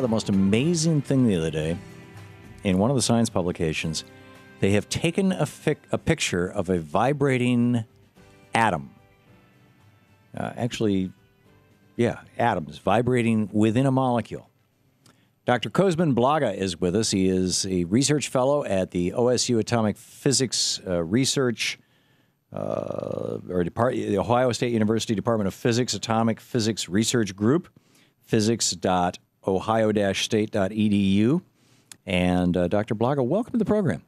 the most amazing thing the other day in one of the science publications. They have taken a, fic- a picture of a vibrating atom. Uh, actually, yeah, atoms vibrating within a molecule. Dr. Cosmin Blaga is with us. He is a research fellow at the OSU Atomic Physics uh, Research uh, or Depart- the Ohio State University Department of Physics Atomic Physics Research Group, physics.ohio-state.edu. And uh, Dr. Blaga, welcome to the program.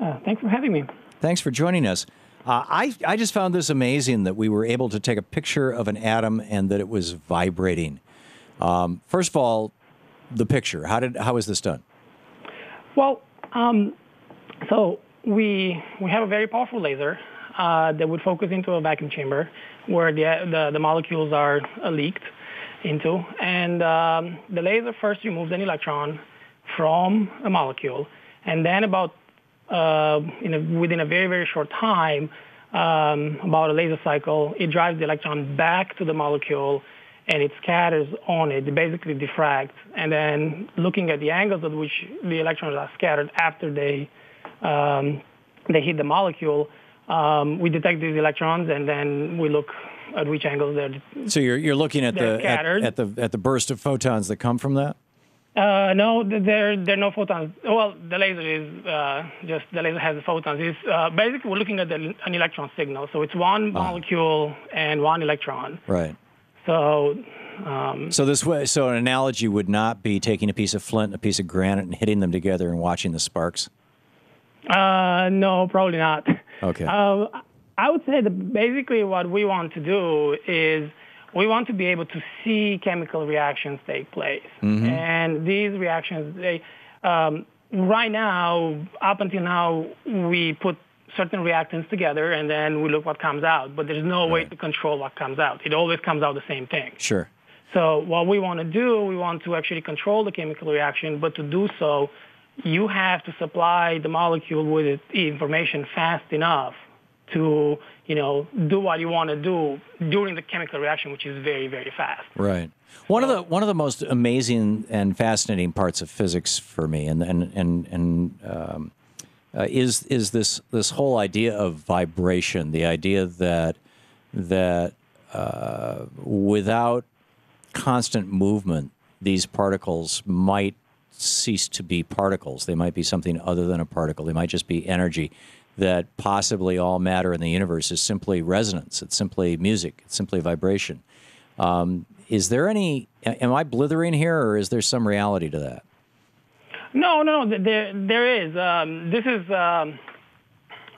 Uh, thanks for having me. Thanks for joining us. Uh, I, I just found this amazing that we were able to take a picture of an atom and that it was vibrating. Um, first of all, the picture. How did how was this done? Well, um, so we we have a very powerful laser uh, that would focus into a vacuum chamber where the the, the molecules are uh, leaked into, and um, the laser first removes an electron from a molecule, and then about uh, a, within a very very short time, um, about a laser cycle, it drives the electron back to the molecule and it scatters on it, it basically diffracts. And then looking at the angles at which the electrons are scattered after they um, they hit the molecule, um, we detect these electrons, and then we look at which angles they're. So you're you're looking at the at, at, the at the burst of photons that come from that. Uh, no, there there are no photons. Well, the laser is uh, just the laser has the photons. It's uh, basically we're looking at the, an electron signal. So it's one uh-huh. molecule and one electron. Right. So. Um, so this way, so an analogy would not be taking a piece of flint and a piece of granite and hitting them together and watching the sparks. Uh, no, probably not. Okay. Uh, I would say that basically what we want to do is we want to be able to see chemical reactions take place, mm-hmm. and these reactions, they um, right now, up until now, we put certain reactants together and then we look what comes out. But there's no right. way to control what comes out. It always comes out the same thing. Sure. So what we want to do, we want to actually control the chemical reaction, but to do so, you have to supply the molecule with information fast enough to, you know, do what you want to do during the chemical reaction, which is very, very fast. Right. One of the one of the most amazing and fascinating parts of physics for me, and and and and um, uh, is is this this whole idea of vibration, the idea that that uh, without constant movement, these particles might cease to be particles. They might be something other than a particle. They might just be energy. That possibly all matter in the universe is simply resonance. It's simply music. It's simply vibration. Um, is there any? Am I blithering here, or is there some reality to that? No, no, there there is. Um, this is um,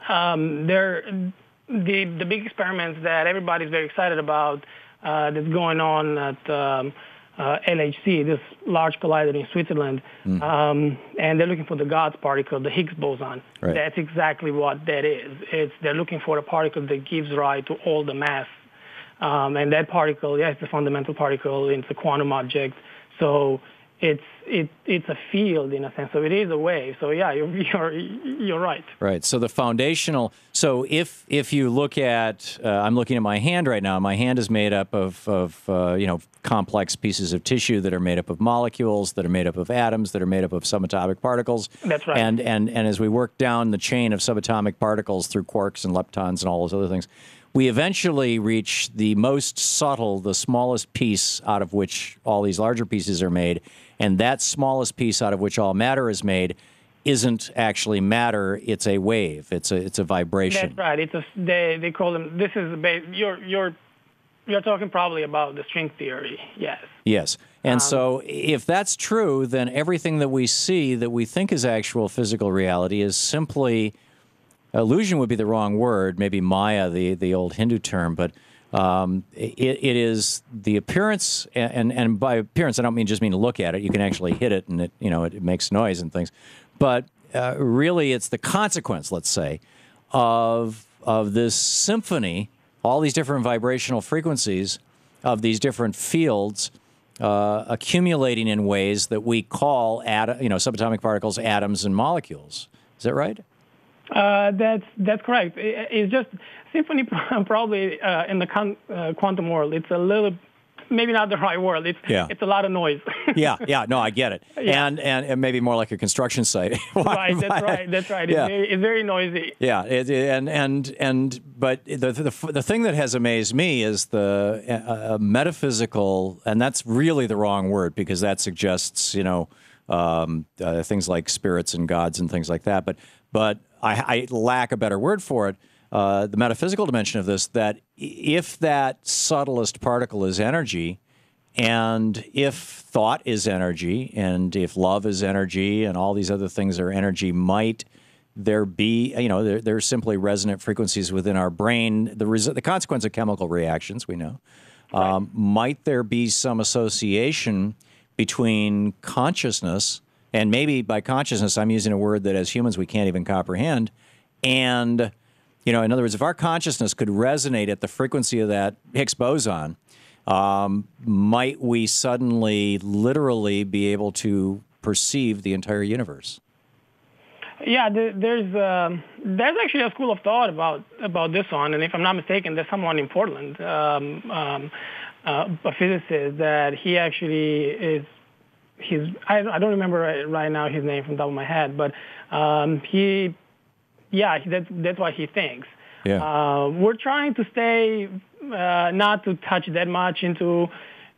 um, there the the big experiments that everybody's very excited about uh, that's going on at um, uh, LHC, this large collider in Switzerland, mm. um, and they're looking for the God's particle, the Higgs boson. Right. That's exactly what that is. It's they're looking for a particle that gives rise to all the mass, um, and that particle, yes, it's a fundamental particle. It's a quantum object. So it's it, it's a field in a sense. So it is a wave. So yeah, you're, you're you're right. Right. So the foundational. So if if you look at, uh, I'm looking at my hand right now. My hand is made up of of uh, you know complex pieces of tissue that are made up of molecules, that are made up of atoms, that are made up of subatomic particles. That's right. And and and as we work down the chain of subatomic particles through quarks and leptons and all those other things, we eventually reach the most subtle, the smallest piece out of which all these larger pieces are made. And that smallest piece out of which all matter is made isn't actually matter; it's a wave. It's a it's a vibration. That's right. It's a they they call them. This is you're you're you're talking probably about the string theory. Yes. Yes. And um, so, if that's true, then everything that we see that we think is actual physical reality is simply illusion would be the wrong word, maybe Maya, the, the old Hindu term, but um, it, it is the appearance, and, and by appearance, I don't mean just mean to look at it. You can actually hit it, and it you know it, it makes noise and things. But uh, really, it's the consequence, let's say, of of this symphony, all these different vibrational frequencies of these different fields uh, accumulating in ways that we call at, you know subatomic particles, atoms, and molecules. Is that right? Uh, that's that's correct. It, it's just symphony probably uh, in the con, uh, quantum world. It's a little maybe not the right word. It's Yeah. it's a lot of noise. yeah, yeah, no, I get it, Yeah. and, and and maybe more like a construction site. right. That's right. That's right. It's, Yeah. very, it's very noisy. Yeah, it, it- and and and but the, the the thing that has amazed me is the uh, uh, metaphysical, and that's really the wrong word because that suggests you know um, uh, things like spirits and gods and things like that. But but I, I lack a better word for it. Uh, the metaphysical dimension of this that if that subtlest particle is energy, and if thought is energy, and if love is energy, and all these other things are energy, might there be, you know, there, there's simply resonant frequencies within our brain, the, res- the consequence of chemical reactions, we know. Um, might there be some association between consciousness, and maybe by consciousness, I'm using a word that as humans we can't even comprehend, and, you know, in other words, if our consciousness could resonate at the frequency of that Higgs boson, um, might we suddenly literally be able to perceive the entire universe? Yeah, there, there's um, there's actually a school of thought about about this one, and if I'm not mistaken, there's someone in Portland, um, um, uh, a physicist that he actually is. He's I, I don't remember right, now his name from the top of my head, but um, he, yeah, he, that's what he thinks. Yeah. Uh, we're trying to stay uh, not to touch that much into.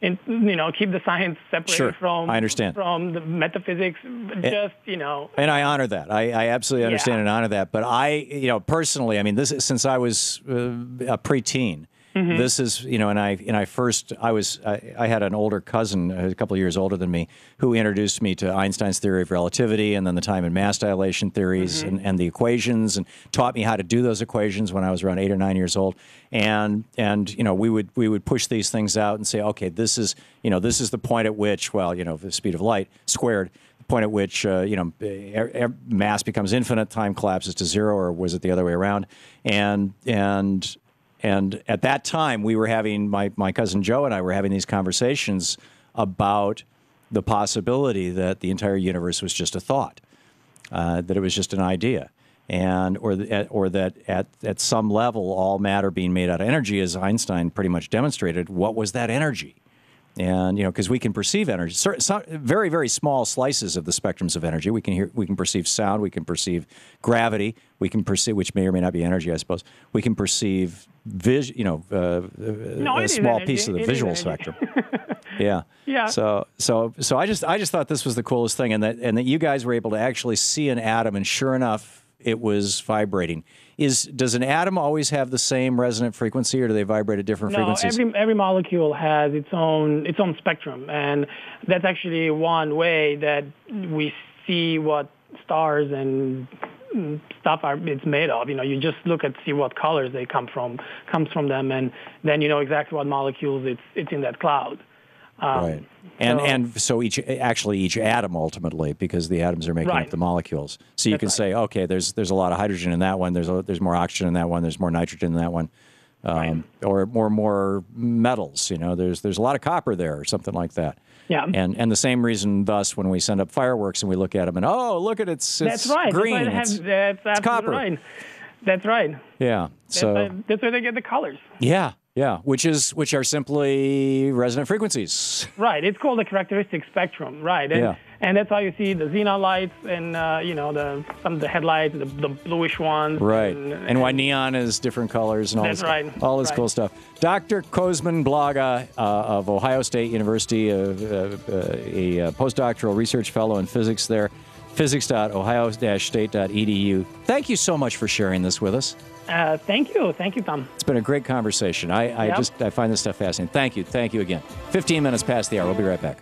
In, you know, keep the science separate Sure, from I understand. from the metaphysics. but Just you know, And I honor that. I, I absolutely understand Yeah. and honor that. But I, you know, personally, I mean, this since I was uh, a preteen, Mm-hmm. this is, you know, and I and I first, I was, I, I had an older cousin, a couple of years older than me, who introduced me to Einstein's theory of relativity and then the time and mass dilation theories Mm-hmm. and, and the equations, and taught me how to do those equations when I was around eight or nine years old. And and you know, we would we would push these things out and say, okay, this is, you know, this is the point at which, well, you know, the speed of light squared the point at which uh, you know mass becomes infinite, time collapses to zero, or was it the other way around? And and and at that time, we were having my my cousin Joe and I were having these conversations about the possibility that the entire universe was just a thought, uh, that it was just an idea. And or th- or that at, at some level all matter being made out of energy, as Einstein pretty much demonstrated, what was that energy? And you know because we can perceive energy. Very very small slices of the spectrums of energy. We can hear we can perceive sound we can perceive gravity we can perceive which may or may not be energy i suppose. We can perceive vis you know uh, No, a small piece of the It is visual spectrum. Yeah. Yeah. so so so i just i just thought this was the coolest thing and that and that you guys were able to actually see an atom and sure enough it was vibrating is does an atom always have the same resonant frequency or do they vibrate at different No, frequencies every every molecule has its own its own spectrum, and that's actually one way that we see what stars and stuff are it's made of. You know, you just look at see what colors they come from comes from them, and then you know exactly what molecules it's it's in that cloud. Um, Right. And so- and so each actually each atom ultimately because the atoms are making up the molecules. So you That's can right. say okay there's there's a lot of hydrogen in that one there's a, there's more oxygen in that one there's more nitrogen in that one. Um, or more more metals, you know. There's there's a lot of copper there, or something like that. Yeah. And and the same reason, thus, when we send up fireworks and we look at them and oh, look at it, it's, it's That's right. green. That's, why they it's- have, that's copper. right. That's right. yeah. That's, So why, that's where they get the colors. yeah, yeah, which is which are simply resonant frequencies. Right. It's called the characteristic spectrum. Right. And, Yeah. and that's how you see the xenon lights and uh, you know the some of the headlights, the, the bluish ones. Right. And, And why neon is different colors and all That's this, right. all this Right. cool stuff. Dr. Cosmin Blaga uh, of Ohio State University, uh, uh, a uh, postdoctoral research fellow in physics there, physics.ohio-state.edu. Thank you so much for sharing this with us. Uh, thank you. Thank you, Thom. It's been a great conversation. I, I Yep. just I find this stuff fascinating. Thank you. Thank you again. 15 minutes past the hour. We'll be right back.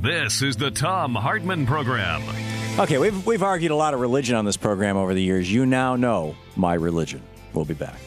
This is the Thom Hartmann Program. Okay, we've, we've argued a lot of religion on this program over the years. You now know my religion. We'll be back.